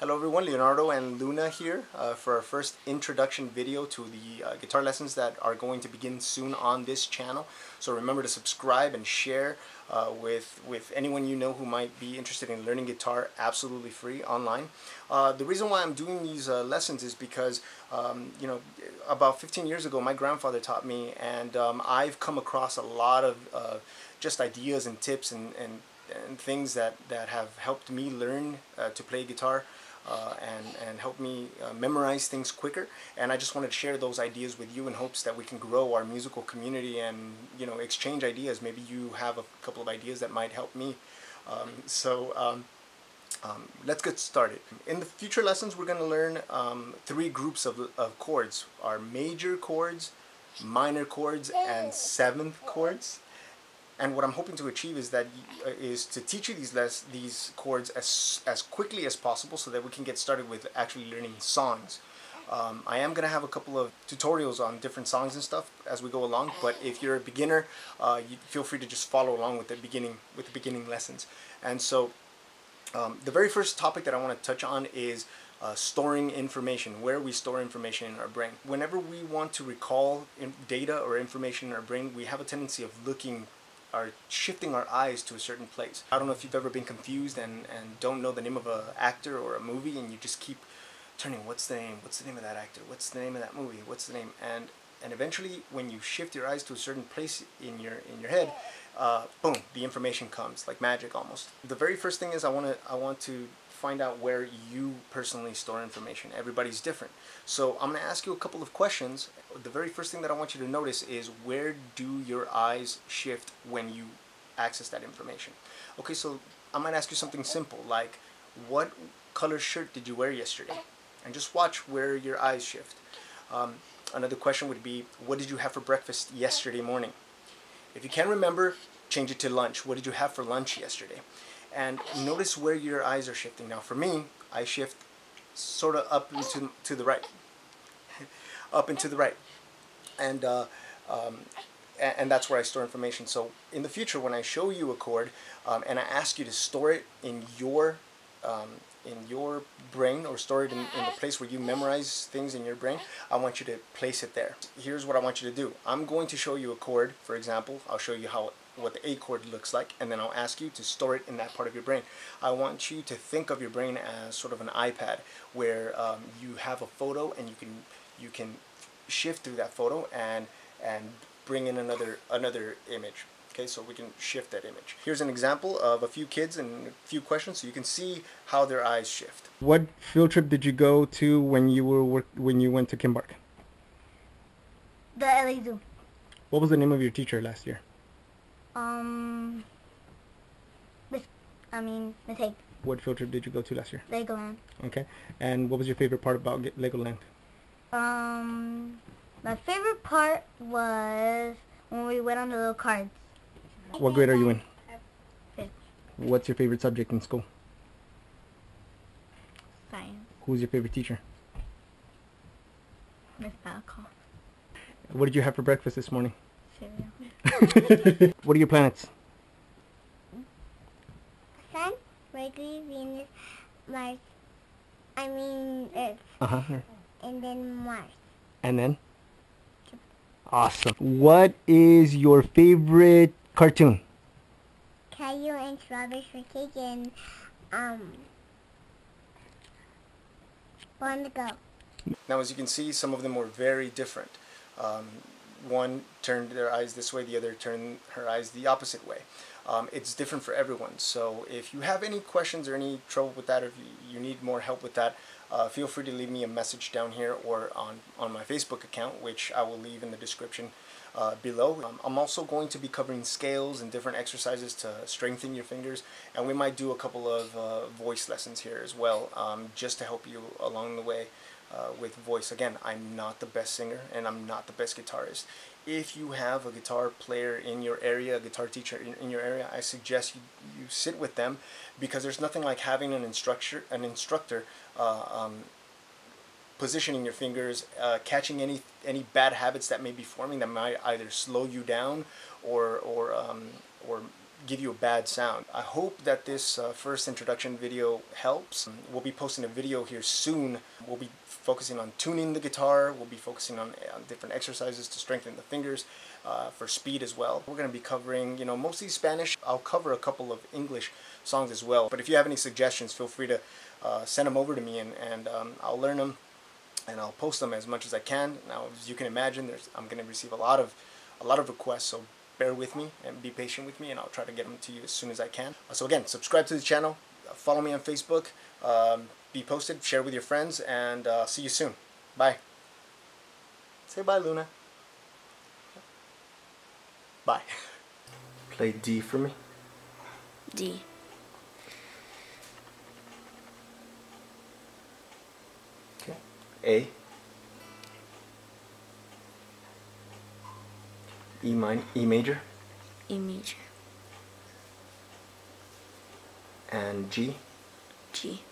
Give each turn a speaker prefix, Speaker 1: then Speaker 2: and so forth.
Speaker 1: Hello everyone, Leonardo and Luna here uh, for our first introduction video to the uh, guitar lessons that are going to begin soon on this channel. So remember to subscribe and share uh, with, with anyone you know who might be interested in learning guitar absolutely free online. Uh, the reason why I'm doing these uh, lessons is because, um, you know, about 15 years ago my grandfather taught me and um, I've come across a lot of uh, just ideas and tips and, and, and things that, that have helped me learn to play guitar uh, and, and help me uh, memorize things quicker. And I just wanted to share those ideas with you in hopes that we can grow our musical community and you know exchange ideas. Maybe you have a couple of ideas that might help me. Um, so um, um, let's get started. In the future lessons, we're going to learn um, three groups of, of chords. Our major chords, minor chords, and seventh chords and what I'm hoping to achieve is that uh, is to teach you these less these chords as as quickly as possible so that we can get started with actually learning songs. Um, I am gonna have a couple of tutorials on different songs and stuff as we go along. But if you're a beginner, uh, you feel free to just follow along with the beginning with the beginning lessons. And so, um, the very first topic that I want to touch on is uh, storing information, where we store information in our brain. Whenever we want to recall data or information in our brain, we have a tendency of looking are shifting our eyes to a certain place. I don't know if you've ever been confused and, and don't know the name of an actor or a movie and you just keep turning, what's the name? What's the name of that actor? What's the name of that movie? What's the name? And and eventually when you shift your eyes to a certain place in your in your head, uh, boom, the information comes like magic almost. The very first thing is I want to I want to find out where you personally store information. Everybody's different. So I'm going to ask you a couple of questions. The very first thing that I want you to notice is where do your eyes shift when you access that information? Okay, so I might ask you something simple like what color shirt did you wear yesterday? And just watch where your eyes shift. Um, another question would be what did you have for breakfast yesterday morning? If you can't remember, change it to lunch. What did you have for lunch yesterday? and notice where your eyes are shifting. Now for me, I shift sort of up into to the right, up into the right, and uh, um, and that's where I store information. So in the future, when I show you a chord um, and I ask you to store it in your um, in your brain or store it in, in, the place where you memorize things in your brain, I want you to place it there. Here's what I want you to do. I'm going to show you a chord, for example. I'll show you how what the A chord looks like, and then I'll ask you to store it in that part of your brain. I want you to think of your brain as sort of an iPad, where um, you have a photo and you can you can shift through that photo and and bring in another another image. Okay, so we can shift that image. Here's an example of a few kids and a few questions, so you can see how their eyes shift. What field trip did you go to when you were work, when you went to Kimbark?
Speaker 2: The LA Zoo.
Speaker 1: What was the name of your teacher last year?
Speaker 2: Um, Miss, I mean, Miss Haig.
Speaker 1: What field trip did you go to last year?
Speaker 2: Legoland.
Speaker 1: Okay. And what was your favorite part about Legoland?
Speaker 2: Um, my favorite part was when we went on the little cards.
Speaker 1: What grade are you in?
Speaker 2: Fifth.
Speaker 1: What's your favorite subject in school?
Speaker 2: Science.
Speaker 1: Who's your favorite teacher?
Speaker 2: Miss Balcoff.
Speaker 1: What did you have for breakfast this morning?
Speaker 2: Cereal.
Speaker 1: what are your planets?
Speaker 2: Sun, Mercury, Venus, Mars. I mean Earth.
Speaker 1: Uh huh.
Speaker 2: And then Mars.
Speaker 1: And then? Awesome. What is your favorite cartoon?
Speaker 2: Caillou and Strawberries for Cake and um. Born to Go. Now,
Speaker 1: as you can see, some of them were very different. Um, one turned their eyes this way, the other turned her eyes the opposite way. Um, it's different for everyone. So if you have any questions or any trouble with that, or if you need more help with that, uh, feel free to leave me a message down here or on, on my Facebook account, which I will leave in the description uh, below. Um, I'm also going to be covering scales and different exercises to strengthen your fingers, and we might do a couple of uh, voice lessons here as well, um, just to help you along the way uh, with voice. Again, I'm not the best singer and I'm not the best guitarist. If you have a guitar player in your area, a guitar teacher in, in your area, I suggest you, you sit with them because there's nothing like having an instructor, an instructor uh, um, positioning your fingers, uh, catching any any bad habits that may be forming that might either slow you down or or um, or give you a bad sound. I hope that this uh, first introduction video helps. We'll be posting a video here soon. We'll be focusing on tuning the guitar. We'll be focusing on, on different exercises to strengthen the fingers uh, for speed as well. We're going to be covering, you know, mostly Spanish. I'll cover a couple of English songs as well. But if you have any suggestions, feel free to uh, send them over to me and, and um, I'll learn them and I'll post them as much as I can. Now, as you can imagine, there's, I'm going to receive a lot of a lot of requests, so bear with me and be patient with me, and I'll try to get them to you as soon as I can. Uh, so again, subscribe to the channel, uh, follow me on Facebook, um, be posted, share with your friends, and uh, see you soon. Bye. Say bye, Luna. Bye. Play D for me.
Speaker 2: D.
Speaker 1: A. E minor, E major,
Speaker 2: E major.
Speaker 1: and G.
Speaker 2: G.